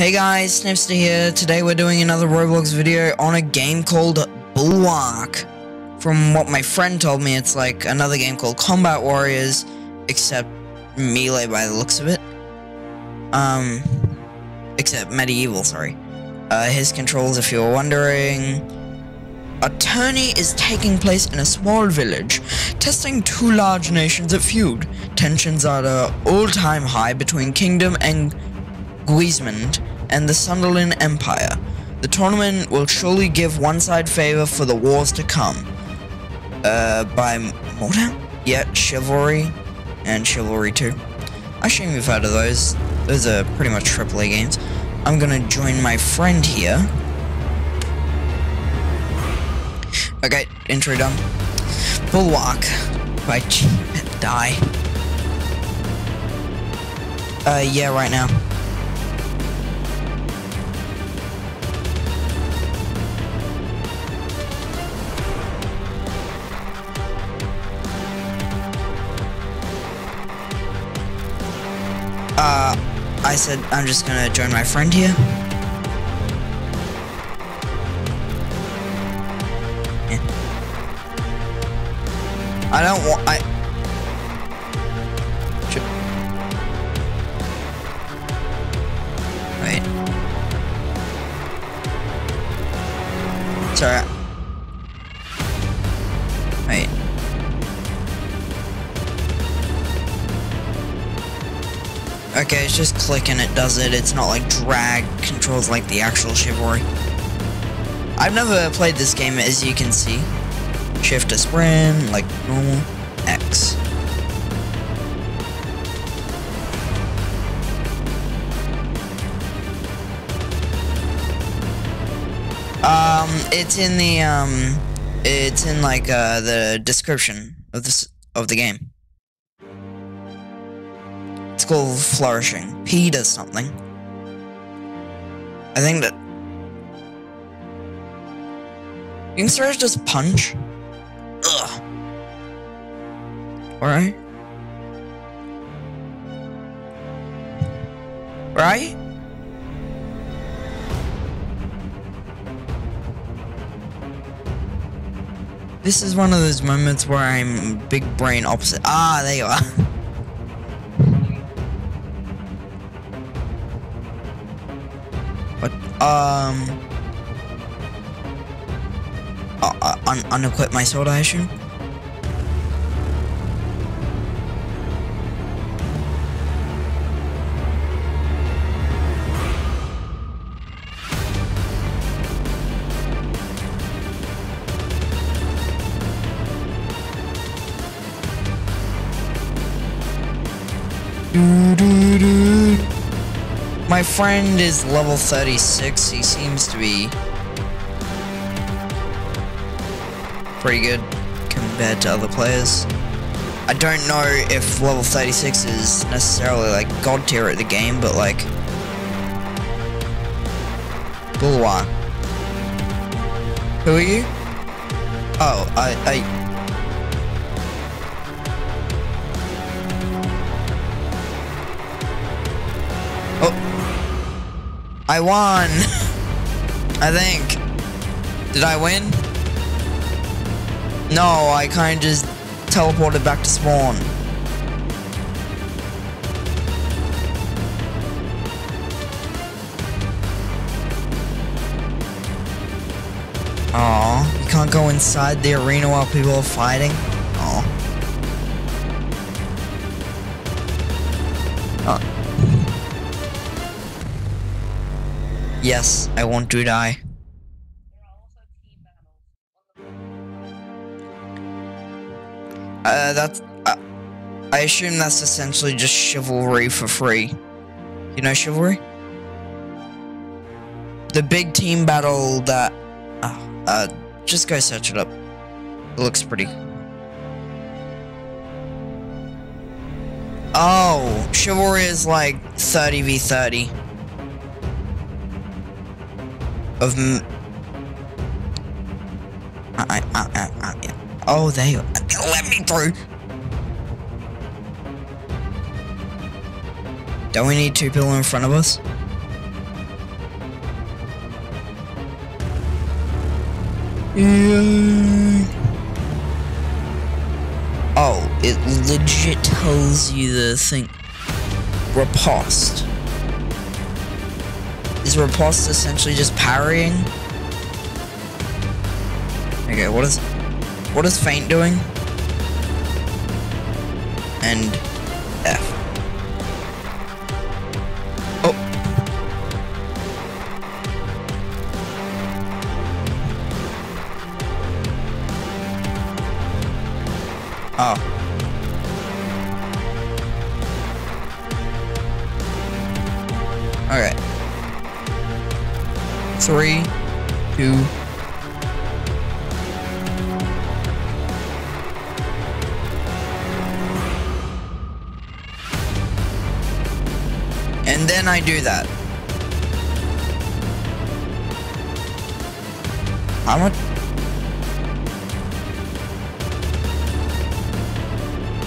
Hey guys, Snipster here. Today we're doing another Roblox video on a game called Bulwark. From what my friend told me, it's like another game called Combat Warriors, except melee by the looks of it. Um, except medieval, sorry. Uh, his controls, if you're wondering. A tourney is taking place in a small village, testing two large nations at feud. Tensions are at an all-time high between Kingdom and Guismond and the Sunderland Empire. The tournament will surely give one side favor for the wars to come. Uh, by Mordhau? Yeah, Chivalry and Chivalry 2. I assume you've heard of those. Those are pretty much AAA games. I'm gonna join my friend here. Okay, intro done. Bulwark by Die. Uh, yeah, right now. Uh, I said I'm just gonna join my friend here. I don't want. I. Wait. Sorry. Okay, it's just click and it does it. It's not like drag controls like the actual Chivalry. I've never played this game as you can see. Shift to sprint, like normal. X. Um, it's in the, um, it's in like, uh, the description of this, of the game. Called Flourishing. P does something. I think that... Youngsters just punch? Ugh. Alright? Right? This is one of those moments where I'm big brain opposite. Ah, there you are. um... Uh, un unequip my sword, I assume? Do. My friend is level 36. He seems to be pretty good compared to other players. I don't know if level 36 is necessarily like god tier at the game, but like Bulwark. Who are you? Oh, I, I I won! I think. Did I win? No, I kind of just teleported back to spawn. Aw, you can't go inside the arena while people are fighting? Aw. Uh. Yes, I want to die. Uh, that's... Uh, I assume that's essentially just chivalry for free. You know chivalry? The big team battle that... Uh, uh, just go search it up. It looks pretty. Oh, chivalry is like 30v30 of... I, I, I, oh, they, let me through! Don't we need two people in front of us? Yeah. Oh, it legit tells you the thing. Riposte. Is riposte essentially just parrying? Okay, what is what is Feint doing? And F. Oh. Oh. Okay. Three, two, And then I do that. How much?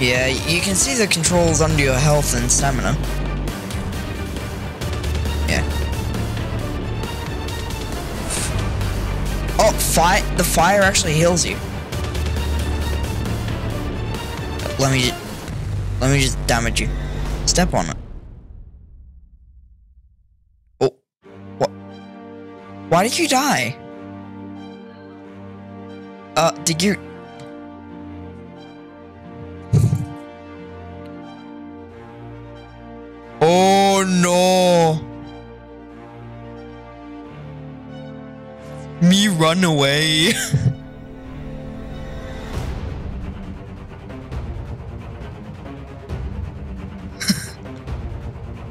Yeah, you can see the controls under your health and stamina. The fire actually heals you. Let me, let me just damage you. Step on it. Oh, what? Why did you die? Uh, did you? Run away.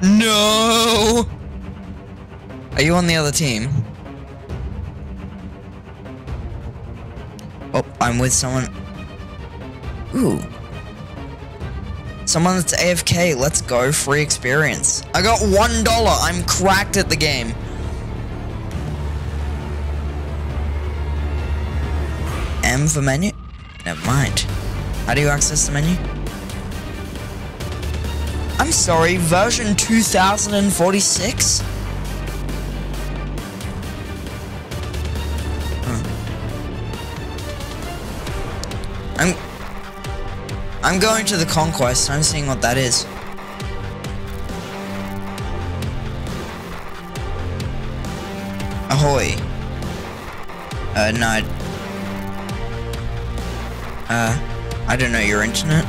no! Are you on the other team? Oh, I'm with someone. Ooh. Someone that's AFK. Let's go. Free experience. I got one dollar. I'm cracked at the game. M for menu? Never mind. How do you access the menu? I'm sorry, version 2046? I'm I'm going to the conquest. I'm seeing what that is. Ahoy. Uh, no. Uh, I don't know your internet.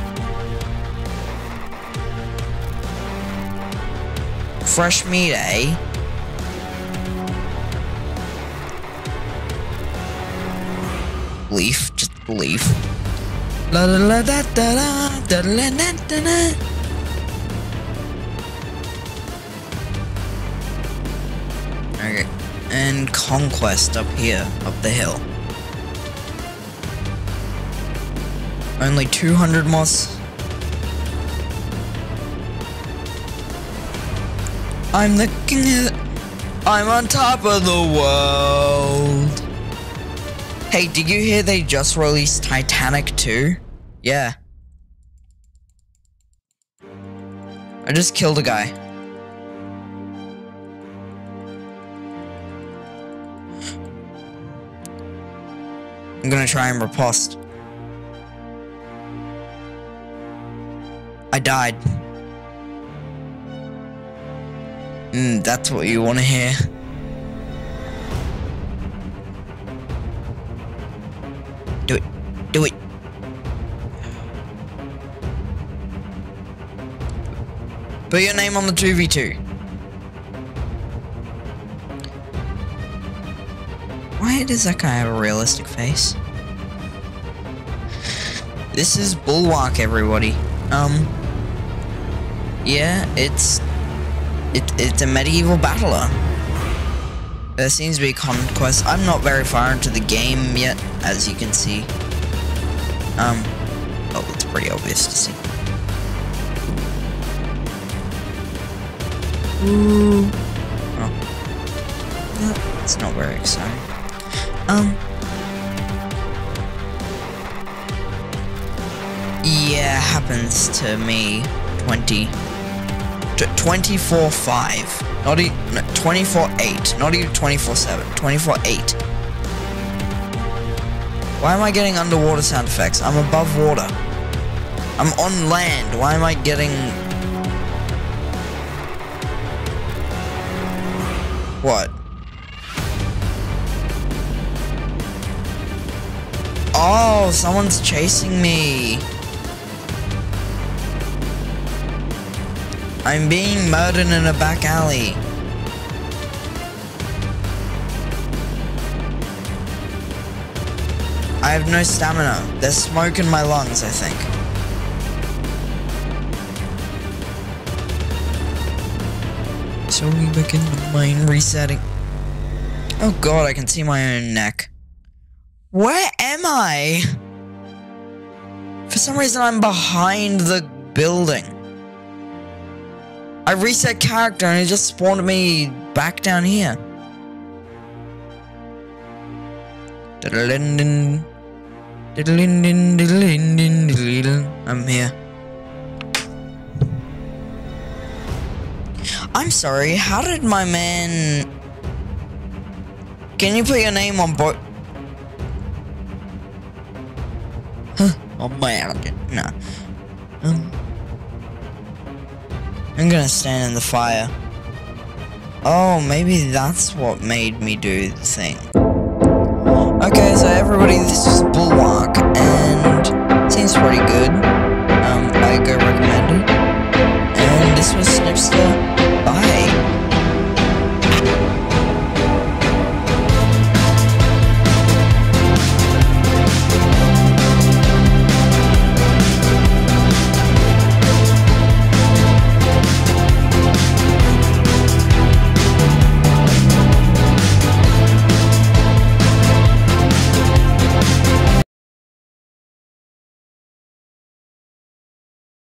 Fresh meat, eh? Leaf, just leaf. La la la da da da da la da da da. Okay, and conquest up here, up the hill. Only 200 moss. I'm the king. of- I'm on top of the world. Hey, did you hear they just released Titanic 2? Yeah. I just killed a guy. I'm gonna try and riposte. I died. Mm, that's what you want to hear. Do it. Do it. Put your name on the 2v2. Why does that guy have a realistic face? This is Bulwark, everybody. Um, yeah, it's it, it's a medieval battler. There seems to be conquest. I'm not very far into the game yet, as you can see. Um, oh, it's pretty obvious to see. Ooh. Oh. No, it's not very exciting. Um. Yeah, happens to me 20. 24 5. Not even. No, 24 8. Not even 24 7. 24 8. Why am I getting underwater sound effects? I'm above water. I'm on land. Why am I getting... What? Oh, someone's chasing me. I'm being murdered in a back alley. I have no stamina. There's smoke in my lungs, I think. So we begin the mine resetting. Oh god, I can see my own neck. Where am I? For some reason, I'm behind the building. I reset character and it just spawned me back down here. I'm here. I'm sorry, how did my man... Can you put your name on board? Huh, oh man, no. Um, I'm gonna stand in the fire. Oh, maybe that's what made me do the thing. Okay, so everybody, this is Bulwark, and seems pretty good. Um, I go recommend it. And this was Snipster.